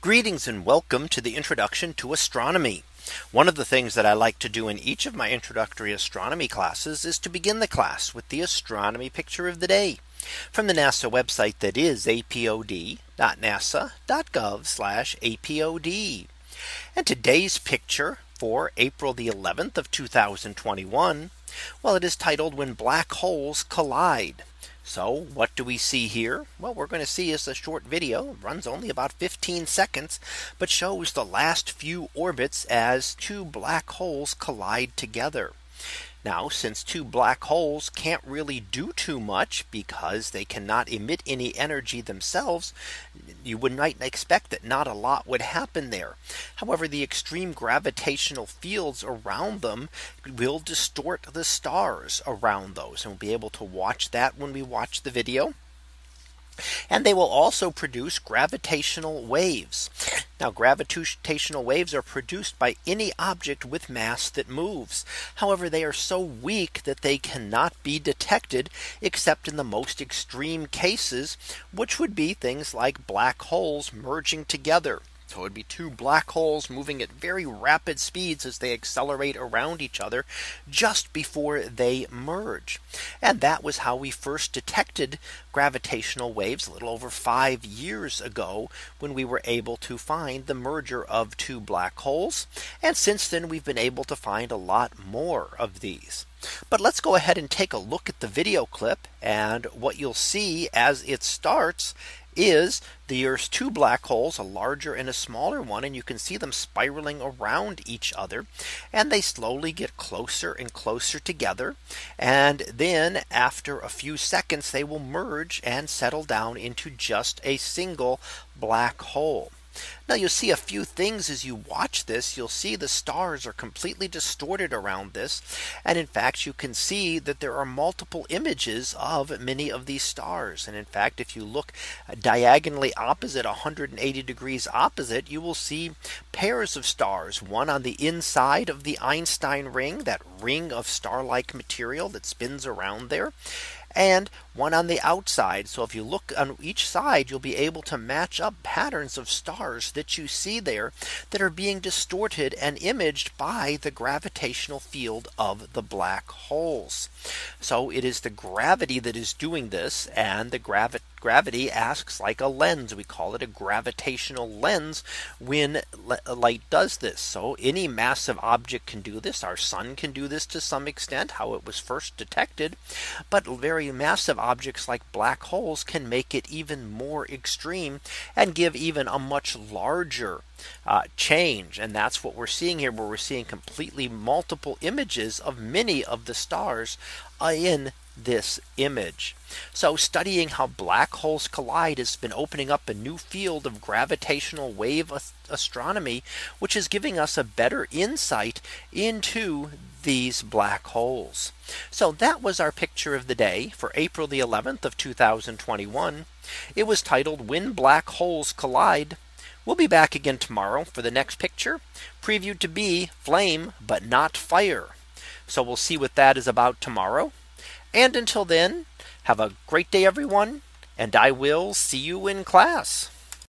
Greetings and welcome to the introduction to astronomy. One of the things that I like to do in each of my introductory astronomy classes is to begin the class with the astronomy picture of the day from the NASA website that is apod.nasa.gov apod. And today's picture for April the 11th of 2021. Well, it is titled when black holes collide. So what do we see here? Well, we're going to see is a short video it runs only about 15 seconds, but shows the last few orbits as two black holes collide together. Now, since two black holes can't really do too much because they cannot emit any energy themselves, you would not expect that not a lot would happen there. However, the extreme gravitational fields around them will distort the stars around those and we'll be able to watch that when we watch the video. And they will also produce gravitational waves. Now gravitational waves are produced by any object with mass that moves. However, they are so weak that they cannot be detected except in the most extreme cases, which would be things like black holes merging together. So it would be two black holes moving at very rapid speeds as they accelerate around each other just before they merge. And that was how we first detected gravitational waves a little over five years ago when we were able to find the merger of two black holes. And since then we've been able to find a lot more of these. But let's go ahead and take a look at the video clip and what you'll see as it starts is there's two black holes, a larger and a smaller one, and you can see them spiraling around each other. And they slowly get closer and closer together. And then after a few seconds, they will merge and settle down into just a single black hole. Now you'll see a few things as you watch this. You'll see the stars are completely distorted around this. And in fact, you can see that there are multiple images of many of these stars. And in fact, if you look diagonally opposite 180 degrees opposite, you will see pairs of stars, one on the inside of the Einstein ring, that ring of star like material that spins around there and one on the outside. So if you look on each side, you'll be able to match up patterns of stars that you see there that are being distorted and imaged by the gravitational field of the black holes. So it is the gravity that is doing this and the gravity gravity acts like a lens. We call it a gravitational lens when light does this. So any massive object can do this. Our sun can do this to some extent, how it was first detected. But very massive objects like black holes can make it even more extreme and give even a much larger uh, change. And that's what we're seeing here, where we're seeing completely multiple images of many of the stars uh, in this image. So studying how black holes collide has been opening up a new field of gravitational wave astronomy, which is giving us a better insight into these black holes. So that was our picture of the day for April the 11th of 2021. It was titled when black holes collide. We'll be back again tomorrow for the next picture previewed to be flame, but not fire. So we'll see what that is about tomorrow. And until then, have a great day, everyone. And I will see you in class.